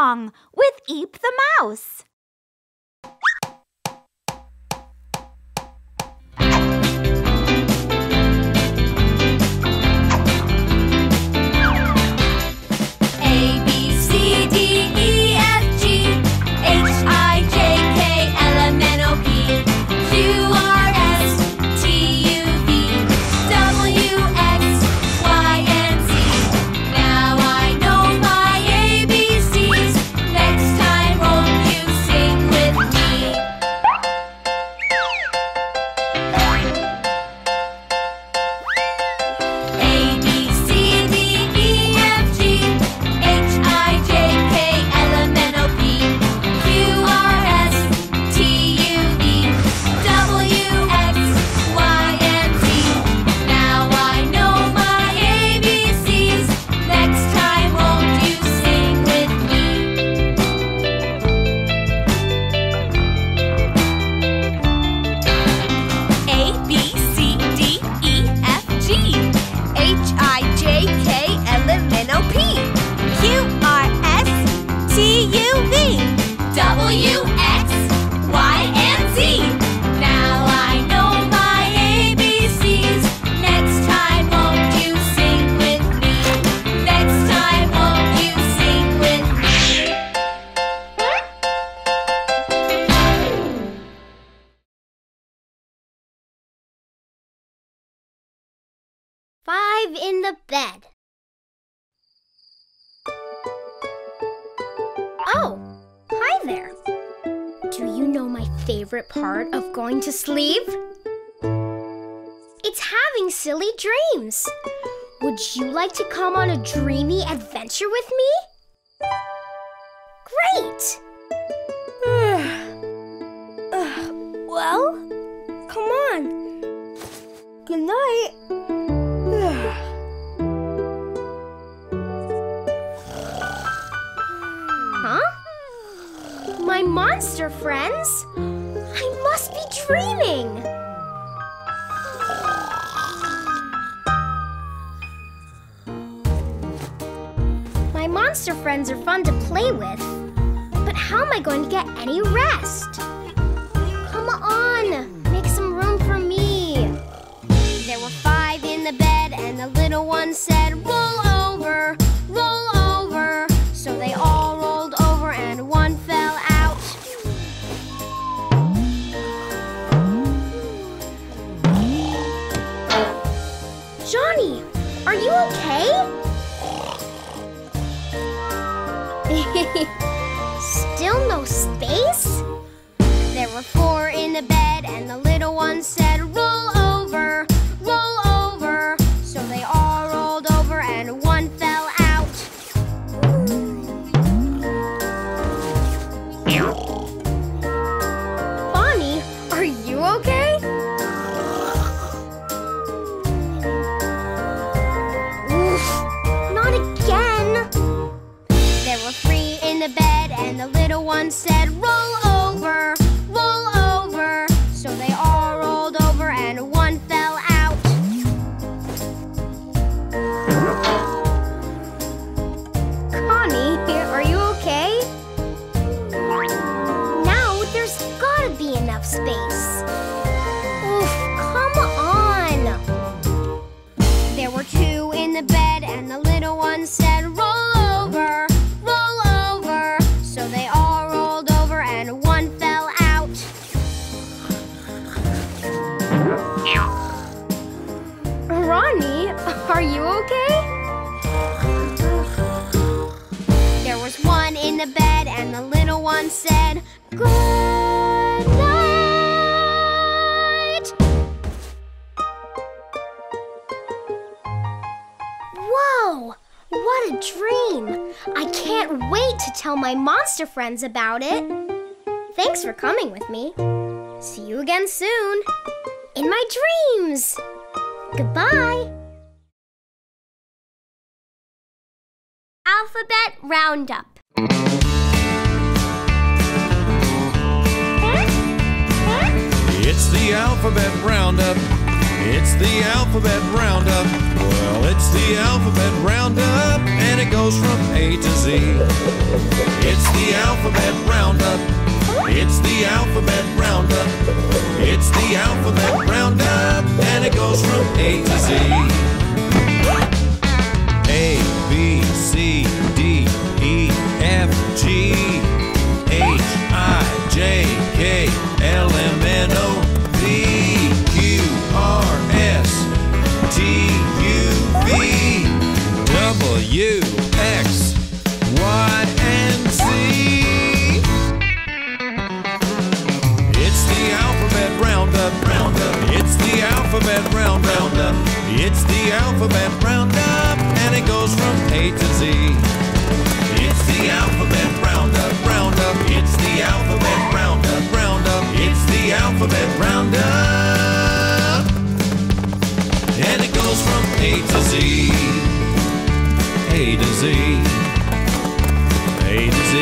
song with Eep the Mouse. Five in the bed. Favorite part of going to sleep? It's having silly dreams. Would you like to come on a dreamy adventure with me? Great! Well, come on. Good night. Huh? My monster friends? Must be dreaming. My monster friends are fun to play with, but how am I going to get any rest? Come on, make some room for me. There were five in the bed, and the little one said, Roll Three in the bed, and the little one said, Roll are you okay? There was one in the bed, and the little one said, Good night. Whoa! What a dream! I can't wait to tell my monster friends about it. Thanks for coming with me. See you again soon. In my dreams. Goodbye. Alphabet Roundup. It's the alphabet roundup. It's the alphabet roundup. Well, it's the alphabet roundup, and it it goes from A to Z. It's the alphabet roundup. It's the alphabet roundup. It's the alphabet roundup, and it goes from A to Z. W, Z. A to Z.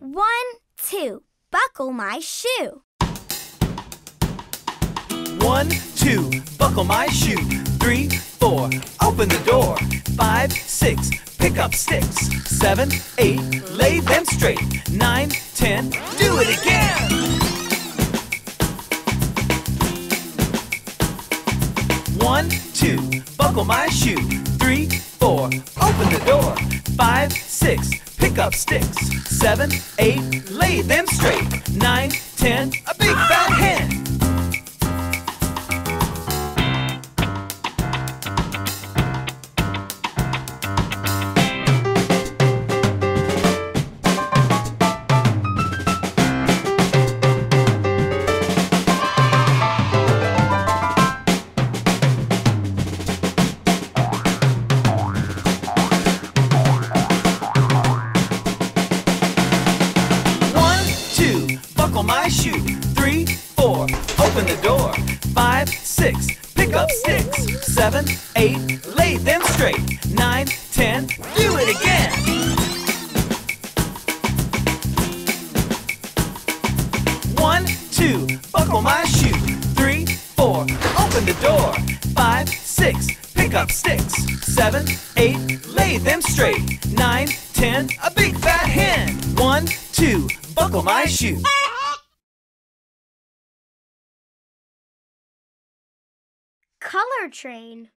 One, two, buckle my shoe. One, two, buckle my shoe. Three, four, open the door. Five, six, pick up sticks. Seven, eight, lay them straight. Nine, ten, do it again. My shoe. Three, four, open the door. Five, six, pick up sticks. Seven, eight, lay them straight. Nine, ten, buckle my shoe. Three, four, open the door. Five, six, pick up sticks. Seven, eight, lay them straight. Nine, ten, a big fat hen. One, two, buckle my shoe. Color train.